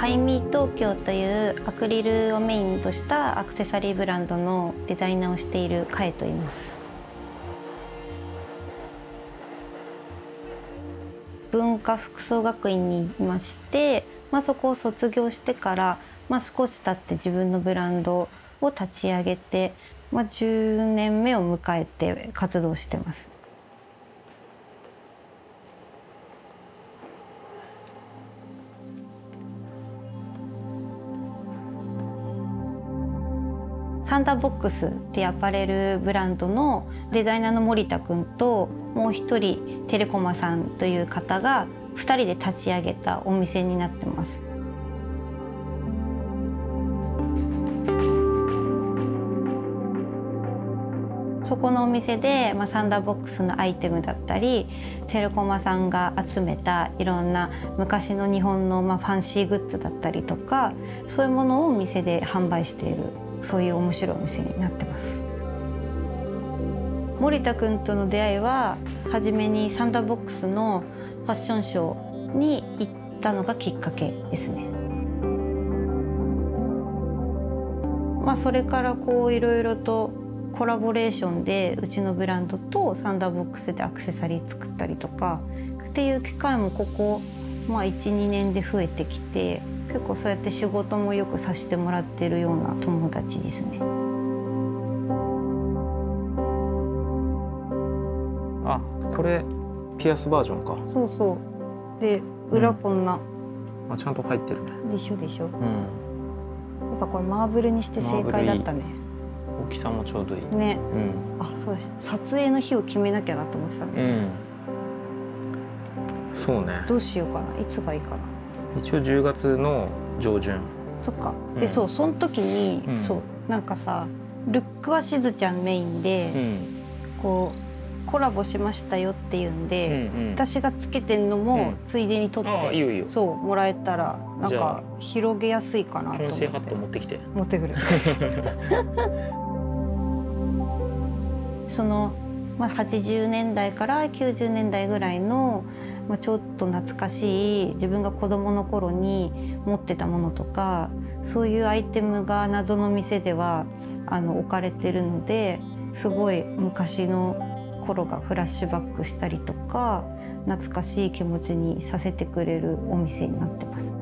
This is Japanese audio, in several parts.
ハイミー東京というアクリルをメインとしたアクセサリーブランドのデザイナーをしているカエと言います文化服装学院にいまして、まあ、そこを卒業してから、まあ、少し経って自分のブランドを立ち上げて、まあ、10年目を迎えて活動してます。サンダーボックスってアパレルブランドのデザイナーの森田君ともう一人テレコマさんという方が2人で立ち上げたお店になってます。そこのお店で、まあ、サンダーボックスのアイテムだったりテレコマさんが集めたいろんな昔の日本の、まあ、ファンシーグッズだったりとかそういうものをお店で販売しているそういう面白いお店になってます森田君との出会いは初めにサンダーボックスのファッションショーに行ったのがきっかけですね。まあ、それからこういろいろとコラボレーションでうちのブランドとサンダーボックスでアクセサリー作ったりとかっていう機会もここ、まあ、12年で増えてきて結構そうやって仕事もよくさせてもらってるような友達ですね。あこれピアスバージョンか。そうそう。で裏こんな、うん、あちゃんと入ってるね。でしょでしょ、うん、やっぱこれマーブルにして正解だったね。大きさもちょうどいい。ね、うん、あそうです撮影の日を決めなきゃなと思ってたんだ、うん、そうね。どうしようかな。いつがいいかな。一応10月の上旬。そっか、でそうその時に、そうなんかさルックはしずちゃんメインで、こうコラボしましたよっていうんで、うんうん、私がつけてんのもついでに取って、いいよそうもらえたらなんか広げやすいかなと思って。ハット持ってきて。持ってくる。そのまあ80年代から90年代ぐらいのまあ、ちょっと懐かしい自分が子どもの頃に持ってたものとかそういうアイテムが謎の店ではあの置かれてるのですごい昔の頃がフラッシュバックしたりとか懐かしい気持ちにさせてくれるお店になってます。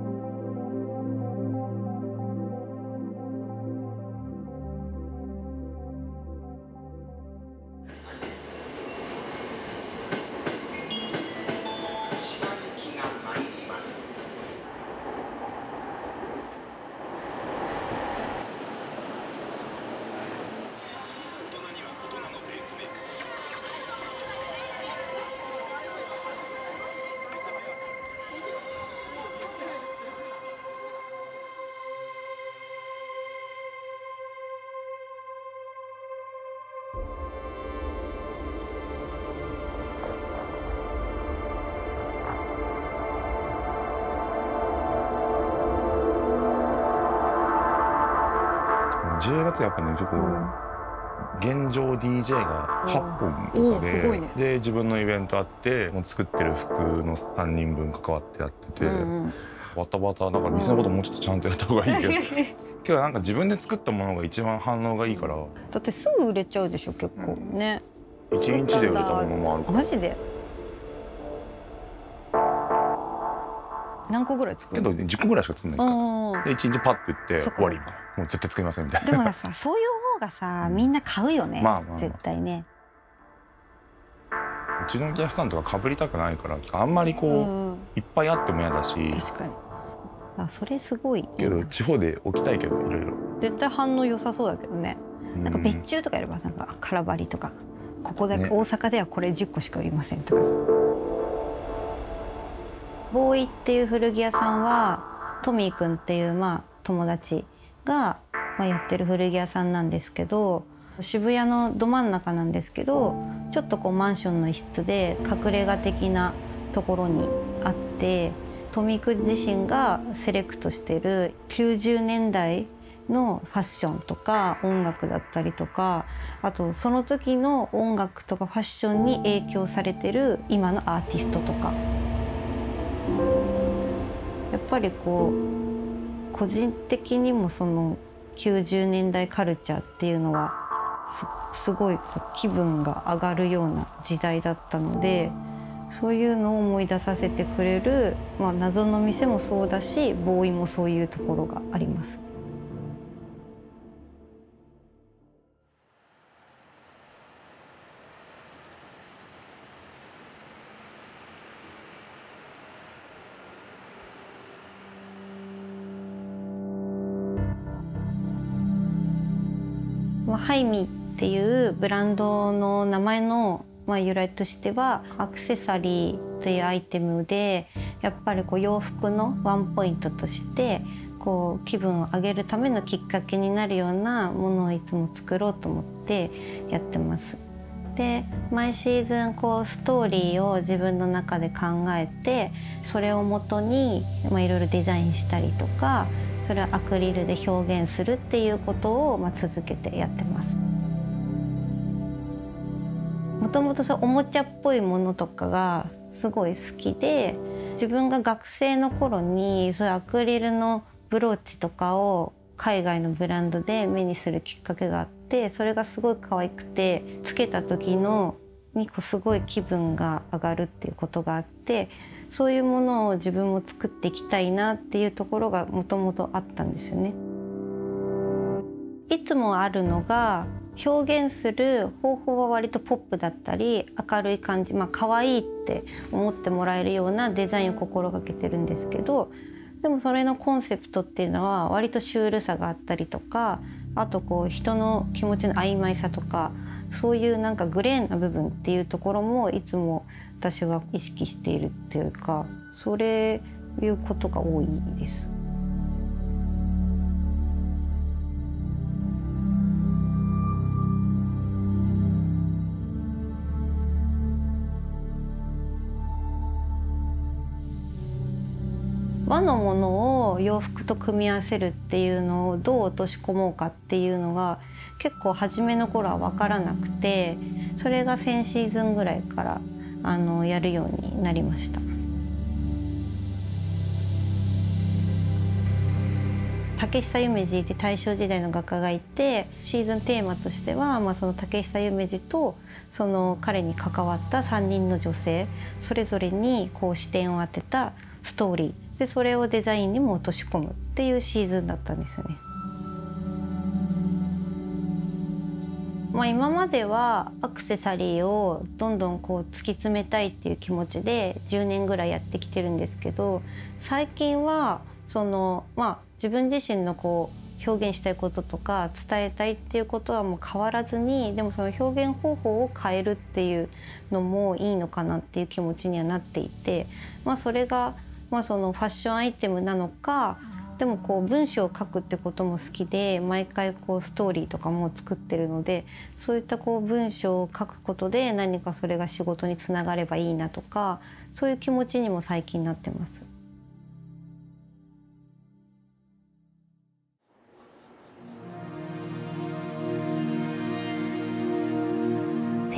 10月やっぱねちょっと、現状 DJ が8本とかで,、ね、で自分のイベントあってもう作ってる服の3人分関わってやってて、うんバタバタだから店のこともうちょっとちゃんとやった方がいいけど。けどなんか自分で作ったものが一番反応がいいから。だってすぐ売れちゃうでしょ結構。ね。一日で売れたものもあるマジで何個ぐらい作るけど10個ぐらいしか作んないから。で1日パッと言って終わり。もう絶対作りませんみたいな。でもさそういう方がさみんな買うよね、まあまあ、絶対ね。うちのお客さんとかかぶりたくないからあんまりこう、うん、いっぱいあっても嫌だし。確かに。あそれすごいけど地方で置きたいけどいろいろ。絶対反応良さそうだけどね。なんか別注とかやればなんか空張りとか。ここだけ、ね、大阪ではこれ10個しか売りませんとかボーイっていう古着屋さんはトミーくんっていうまあ友達が、まあ、やってる古着屋さんなんですけど渋谷のど真ん中なんですけどちょっとこうマンションの一室で隠れ家的なところにあって富くん自身がセレクトしてる90年代のファッションとか音楽だったりとかあとその時の音楽とかファッションに影響されてる今のアーティストとか。やっぱりこう個人的にもその90年代カルチャーっていうのはすごい気分が上がるような時代だったのでそういうのを思い出させてくれる、まあ、謎の店もそうだしボーイもそういうところがあります。ハイミっていうブランドの名前のま、由来としてはアクセサリーというアイテムでやっぱりこう洋服のワンポイントとしてこう気分を上げるためのきっかけになるようなものをいつも作ろうと思ってやってます。で毎シーズンこうストーリーを自分の中で考えてそれをもとにいろいろデザインしたりとかそれをアクリルで表現するっていうことをま続けてやってます。もともとおもちゃっぽいものとかがすごい好きで自分が学生の頃にそういうアクリルのブローチとかを海外のブランドで目にするきっかけがあってそれがすごい可愛くてつけた時のにすごい気分が上がるっていうことがあってそういうものを自分も作っていきたいなっていうところがもともとあったんですよね。いつもあるのが表現する方法は割とポップだったり明るい感じまあ可愛いって思ってもらえるようなデザインを心がけてるんですけどでもそれのコンセプトっていうのは割とシュールさがあったりとかあとこう人の気持ちの曖昧さとかそういうなんかグレーな部分っていうところもいつも私は意識しているっていうかそれいうことが多いです。和のものを洋服と組み合わせるっていうのをどう落とし込もうかっていうのが結構初めの頃は分からなくてそれが先シーズンぐらいからあのやるようになりました。竹久夢二って大正時代の画家がいてシーズンテーマとしては、まあ、その竹久夢二とその彼に関わった3人の女性それぞれにこう視点を当てたストーリーでそれをデザインにも落とし込むっていうシーズンだったんですよね。今まではアクセサリーをどんどんこう突き詰めたいっていう気持ちで10年ぐらいやってきてるんですけど最近はその、まあ、自分自身のこう表現したいこととか伝えたいっていうことはもう変わらずにでもその表現方法を変えるっていうのもいいのかなっていう気持ちにはなっていて、まあ、それがまあ、そのファッションアイテムなのかでもこう文章を書くってことも好きで毎回こうストーリーとかも作ってるのでそういったこう文章を書くことで何かそれが仕事につながればいいなとかそういう気持ちにも最近なってます。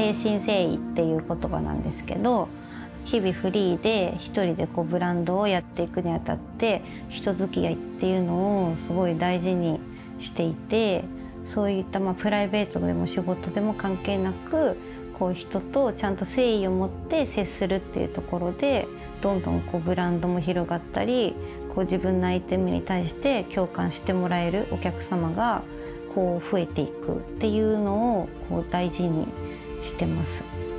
誠心誠意っていう言葉なんですけど日々フリーで一人でこうブランドをやっていくにあたって人付き合いっていうのをすごい大事にしていてそういったまあプライベートでも仕事でも関係なくこう人とちゃんと誠意を持って接するっていうところでどんどんこうブランドも広がったりこう自分のアイテムに対して共感してもらえるお客様がこう増えていくっていうのをこう大事にしてます。